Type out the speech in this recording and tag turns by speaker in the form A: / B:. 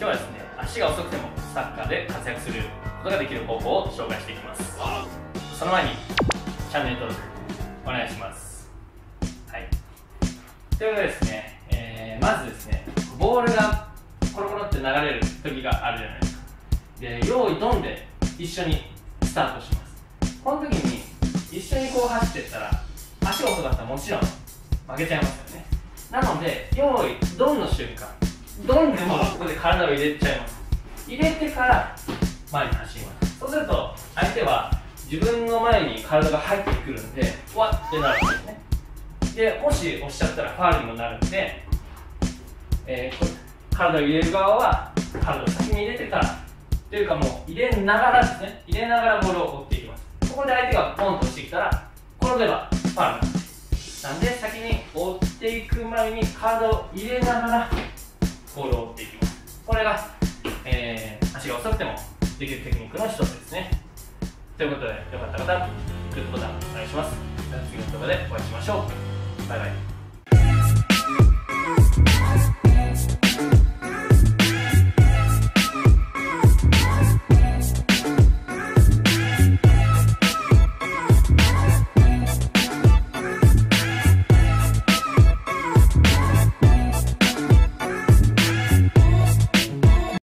A: 今日はですね足が遅くてもサッカーで活躍することができる方法を紹介していきます。その前にチャンネル登録お願いします。はい。ということでですね、えー、まずですねボールがコロコロって流れる時があるじゃないですか。で用意ドンで一緒にスタートします。この時に一緒にこう走ってったら足が遅かったらもちろん負けちゃいますよね。なので用意ドンの瞬間ドンでも体を入れちゃいます入れてから前に走ります。そうすると相手は自分の前に体が入ってくるんでわってなるんですね。でもし押しちゃったらファウルにもなるんで、えー、体を入れる側は体を先に入れてからというかもう入れながらですね。入れながらボールを追っていきます。ここで相手がポンと押してきたら転べばファウルなんで先に追っていく前に体を入れながられが、えー、足が遅くてもできるテクニックの一つですね。ということでよかった方グッドボタンお願いします。次の動画でお会いしましょう。バイバイ。